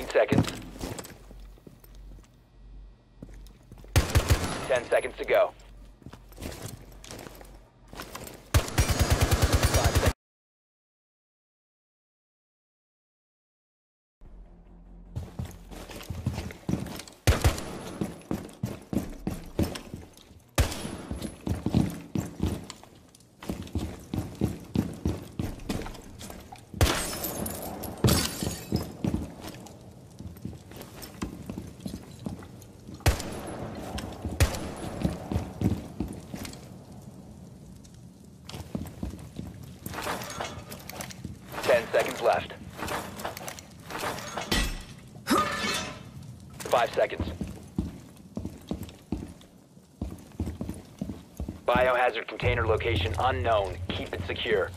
15 seconds. 10 seconds to go. Five seconds. Ten seconds left. Five seconds. Biohazard container location unknown. Keep it secure.